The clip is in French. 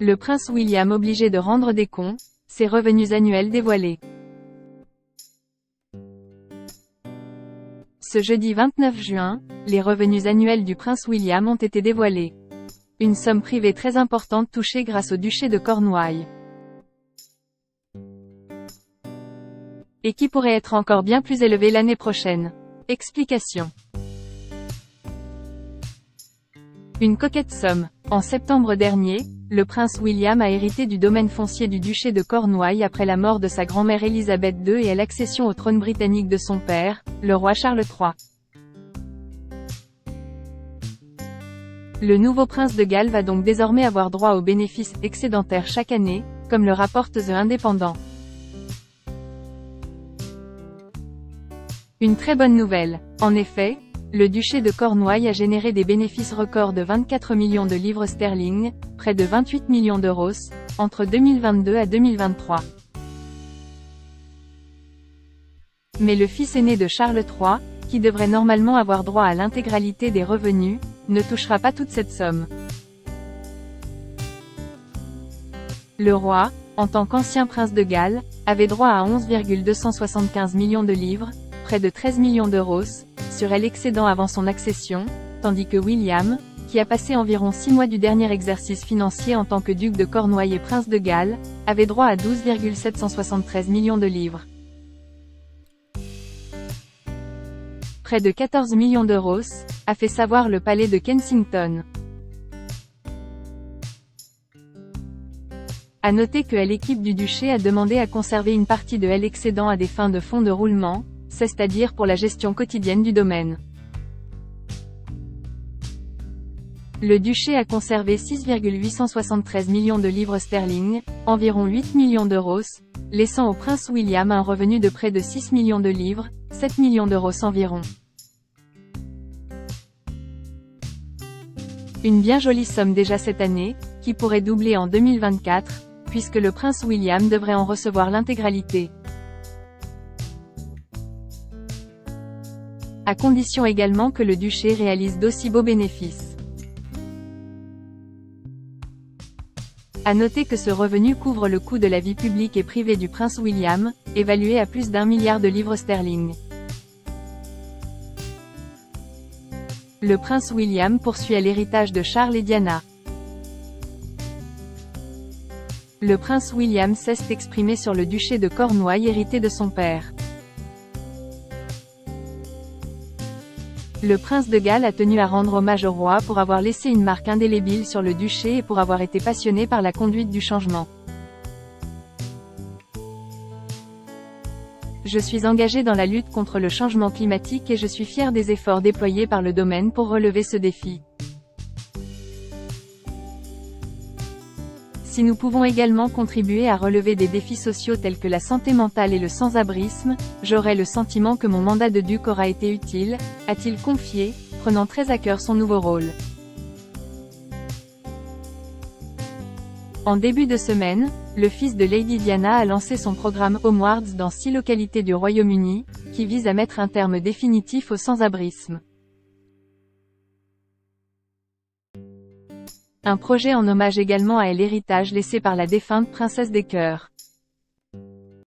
Le prince William obligé de rendre des comptes, ses revenus annuels dévoilés. Ce jeudi 29 juin, les revenus annuels du prince William ont été dévoilés. Une somme privée très importante touchée grâce au duché de Cornouailles. Et qui pourrait être encore bien plus élevée l'année prochaine. Explication. Une coquette somme. En septembre dernier, le prince William a hérité du domaine foncier du duché de Cornouailles après la mort de sa grand-mère Elisabeth II et à l'accession au trône britannique de son père, le roi Charles III. Le nouveau prince de Galles va donc désormais avoir droit aux bénéfices excédentaires chaque année, comme le rapporte The Indépendant. Une très bonne nouvelle. En effet, le duché de Cornouailles a généré des bénéfices records de 24 millions de livres sterling, près de 28 millions d'euros, entre 2022 à 2023. Mais le fils aîné de Charles III, qui devrait normalement avoir droit à l'intégralité des revenus, ne touchera pas toute cette somme. Le roi, en tant qu'ancien prince de Galles, avait droit à 11,275 millions de livres, près de 13 millions d'euros, serait l'excédent avant son accession, tandis que William, qui a passé environ 6 mois du dernier exercice financier en tant que duc de Cornouailles et prince de Galles, avait droit à 12,773 millions de livres. Près de 14 millions d'euros, a fait savoir le palais de Kensington. A noter que l'équipe du duché a demandé à conserver une partie de l'excédent à des fins de fonds de roulement, c'est-à-dire pour la gestion quotidienne du domaine. Le duché a conservé 6,873 millions de livres sterling, environ 8 millions d'euros, laissant au prince William un revenu de près de 6 millions de livres, 7 millions d'euros environ. Une bien jolie somme déjà cette année, qui pourrait doubler en 2024, puisque le prince William devrait en recevoir l'intégralité. À condition également que le duché réalise d'aussi beaux bénéfices. À noter que ce revenu couvre le coût de la vie publique et privée du prince William, évalué à plus d'un milliard de livres sterling. Le prince William poursuit à l'héritage de Charles et Diana. Le prince William cesse d'exprimer sur le duché de Cornouailles hérité de son père. Le prince de Galles a tenu à rendre hommage au roi pour avoir laissé une marque indélébile sur le duché et pour avoir été passionné par la conduite du changement. Je suis engagé dans la lutte contre le changement climatique et je suis fier des efforts déployés par le domaine pour relever ce défi. Si nous pouvons également contribuer à relever des défis sociaux tels que la santé mentale et le sans-abrisme, j'aurai le sentiment que mon mandat de duc aura été utile, a-t-il confié, prenant très à cœur son nouveau rôle. En début de semaine, le fils de Lady Diana a lancé son programme Homewards dans six localités du Royaume-Uni, qui vise à mettre un terme définitif au sans-abrisme. Un projet en hommage également à l'héritage laissé par la défunte princesse des cœurs.